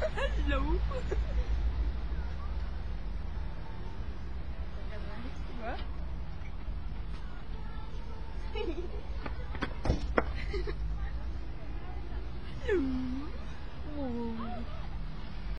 Hello. What? Hello.